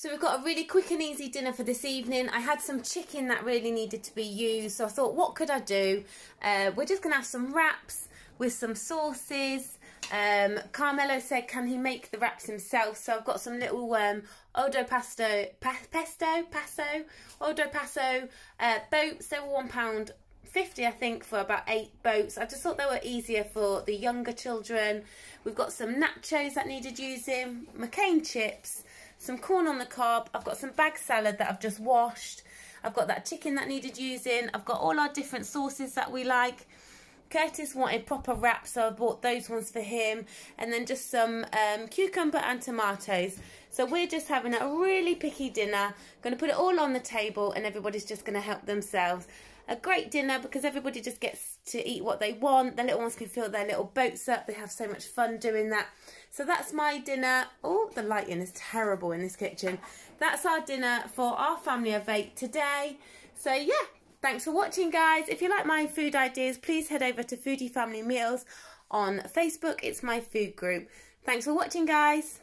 So we've got a really quick and easy dinner for this evening. I had some chicken that really needed to be used, so I thought, what could I do? Uh, we're just going to have some wraps with some sauces. Um, Carmelo said, can he make the wraps himself? So I've got some little um, Odo Pasto, pa Pesto, Paso, Odo Paso uh, boats. They were £1 50 I think for about eight boats I just thought they were easier for the younger children we've got some nachos that needed using McCain chips some corn on the cob. I've got some bag salad that I've just washed. I've got that chicken that needed using. I've got all our different sauces that we like. Curtis wanted proper wraps, so I bought those ones for him. And then just some um, cucumber and tomatoes. So we're just having a really picky dinner. Going to put it all on the table and everybody's just going to help themselves. A great dinner because everybody just gets to eat what they want. The little ones can fill their little boats up. They have so much fun doing that. So that's my dinner. Oh, the lighting is terrible in this kitchen. That's our dinner for our family of eight today. So yeah, thanks for watching guys. If you like my food ideas, please head over to Foodie Family Meals on Facebook. It's my food group. Thanks for watching guys.